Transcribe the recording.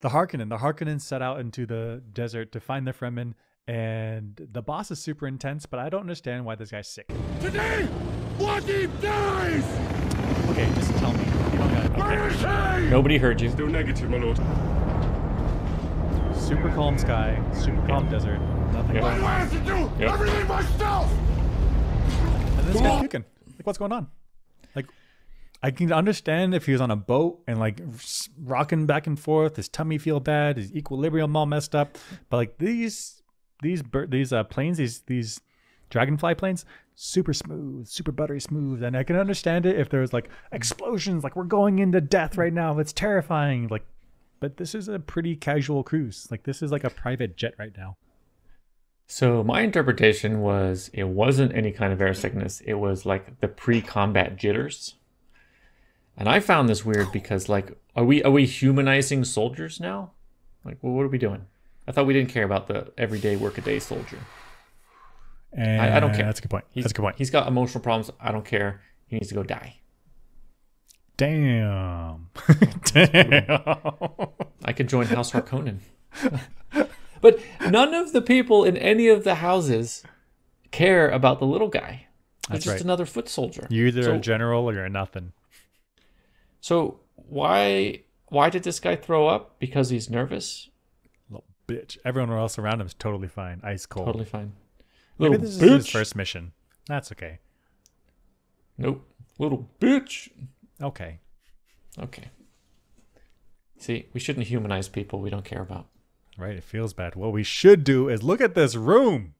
the Harkonnen. The Harkonnen set out into the desert to find the Fremen, and the boss is super intense. But I don't understand why this guy's sick. Today, Wadim dies! Okay, just tell me. You don't gotta. Okay. he? Nobody heard you. Still negative, my lord. Super calm sky, super calm desert, nothing Yeah. What going do I have to do? Yep. Everything myself! And this guy's puking. Like, what's going on? Like, I can understand if he was on a boat and like rocking back and forth, his tummy feel bad, his equilibrium all messed up. But like these these these uh, planes, these these dragonfly planes, super smooth, super buttery smooth, and I can understand it if there's like explosions, like we're going into death right now. It's terrifying. Like, but this is a pretty casual cruise. Like this is like a private jet right now. So my interpretation was it wasn't any kind of air sickness. It was like the pre-combat jitters. And I found this weird because like are we are we humanizing soldiers now? Like well, what are we doing? I thought we didn't care about the everyday workaday soldier. And I don't care. That's a good point. He's, That's a good point. He's got emotional problems. I don't care. He needs to go die. Damn. Damn. I could join House Harkonnen. but none of the people in any of the houses care about the little guy. They're That's just right. another foot soldier. You're either So- a general or you're nothing. So why why did this guy throw up? Because he's nervous? Little bitch. Everyone else around him is totally fine. Ice cold. Totally fine. Maybe Little this is his first mission. That's okay. Nope. Little bitch. Okay. Okay. See, we shouldn't humanize people we don't care about. Right. It feels bad. What we should do is look at this room.